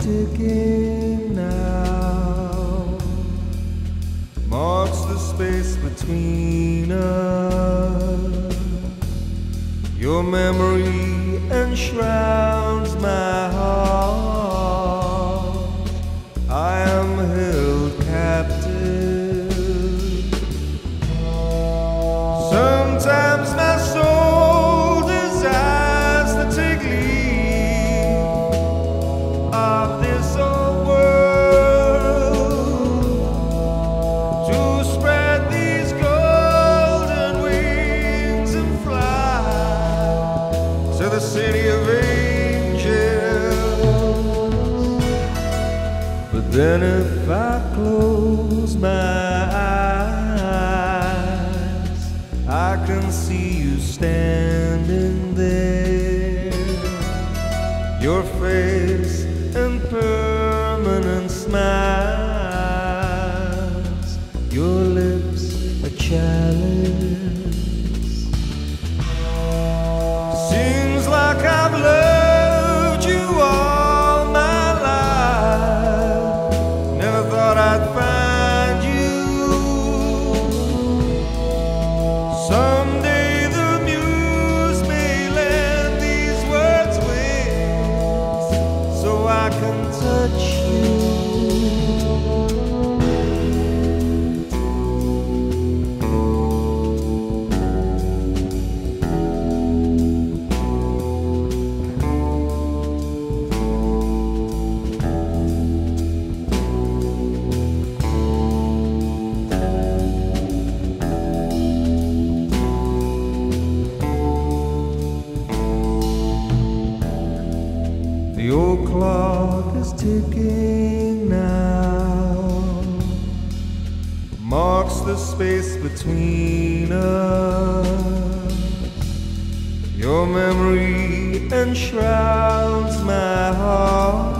ticking now marks the space between us. Your memory enshrouds my heart. City of angels. But then if I close my eyes, I can see you standing there. Your face and permanent smiles, your lips a chalice. Seems like I've loved The old clock is ticking now, marks the space between us. Your memory enshrouds my heart,